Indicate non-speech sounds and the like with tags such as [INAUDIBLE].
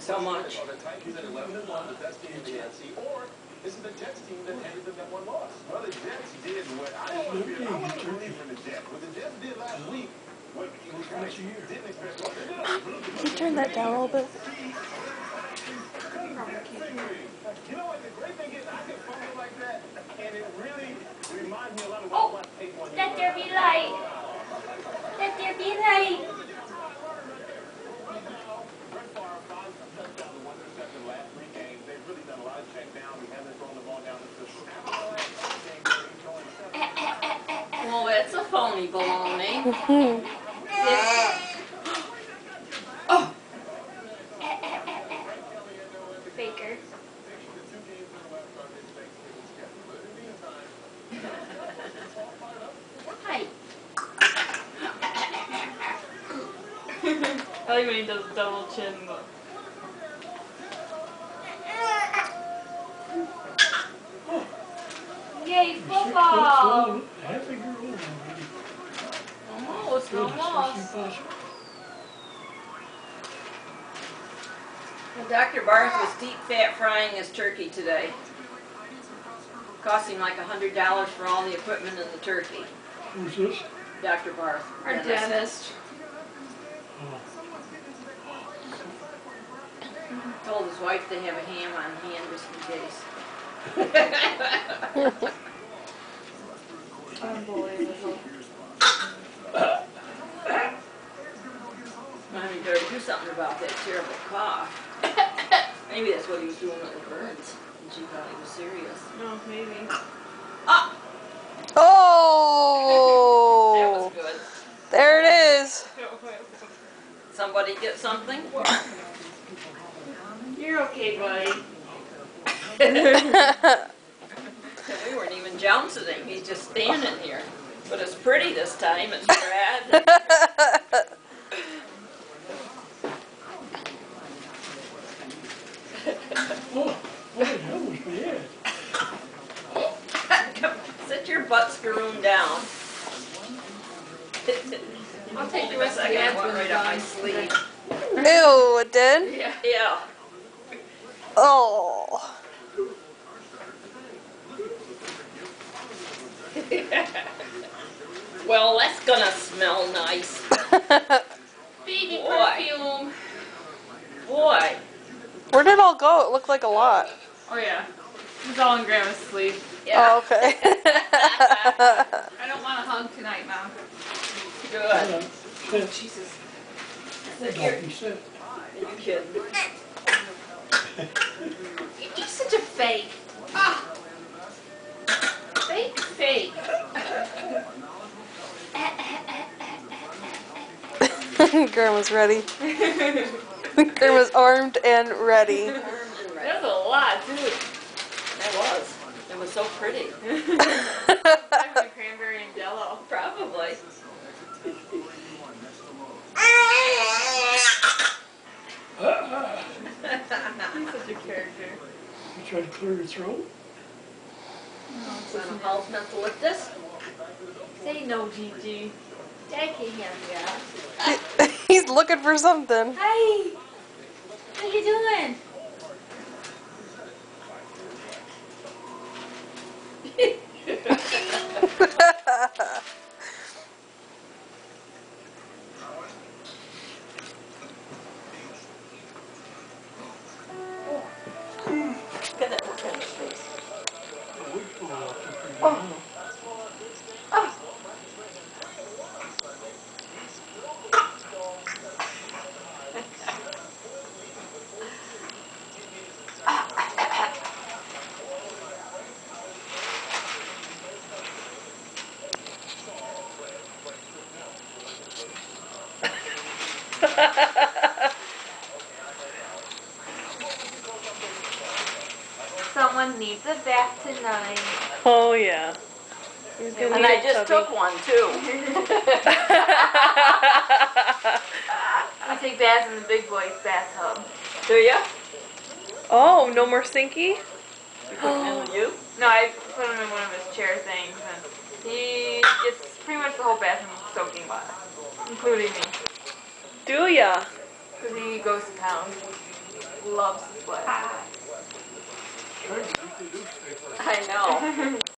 So much. 11 and 1, the best team in the NFC, or is the Jets team that handed them that one loss? Well, the Jets did what I don't want to be. I want in the Jets. What the Jets did last week, what didn't expect. Can you turn that down a little bit? You know what? The great thing is, I can like that, and it really reminds me a lot of Oh, what I take one. Let there be light. Let there be light. Brett Favre, five touchdowns, one interception the last three games. They've really done a lot of check down. We haven't thrown the ball down the field. Well, it's a phony baloney. Baker. Hi. [LAUGHS] I like when he does double chin. But Yay, football. Half a year old already. Almost, Goodness, almost. that's impossible. Well, Dr. Barth was deep fat frying his turkey today. Cost him like a hundred dollars for all the equipment and the turkey. Who's this? Dr. Barth. our dentist. dentist. Oh, Told his wife to have a ham on hand just in case. [LAUGHS] [LAUGHS] Unbelievable. Mommy better do something about that terrible cough. [LAUGHS] Maybe that's what he was doing with the burns. And she thought he was serious. No, maybe. Ah! Oh! that was good. There it is. Somebody get something? You're okay, buddy. [LAUGHS] We weren't even jouncing him. He's just standing here. But it's pretty this time. It's Brad. [LAUGHS] oh, boy, that was bad. [LAUGHS] Sit your butt screwn down. I'll take the A rest of the second, I ads want right up my done. sleeve. Ew, it did? Yeah. Yeah. Oh. Well, that's gonna smell nice. [LAUGHS] Baby Boy. perfume. Boy. Where did it all go? It looked like a lot. Oh yeah. It's all in Grandma's sleeve. Yeah. Oh, okay. [LAUGHS] I don't want to hug tonight, Mom. Good. Uh, Jesus. Sit here. You kidding? You're such a fake. Ah. Fake, fake. [LAUGHS] [LAUGHS] Grandma's ready. [LAUGHS] Grandma's armed and ready. That was a lot, too. That was. It was so pretty. [LAUGHS] I like cranberry and jello. Probably. He's such a character. You trying to clear your throat? So the Paul's meant to lift this? Say no, Gigi. Dad can handle. He's looking for something. Hi. How you doing? [LAUGHS] Look at that look on his face. We pull it up there pretty well. [LAUGHS] Someone needs a bath tonight. Oh, yeah. He's gonna And need I a just tubby. took one too. [LAUGHS] I take baths in the big boy's bathtub. Do you? Oh, no more Sinky? You put them in with you? [GASPS] No, I put him in one of his chair things, and he gets pretty much the whole bathroom soaking wet, including me. Do ya? Because he goes to town. Loves to play. Trying to beat the newspaper. I know. [LAUGHS]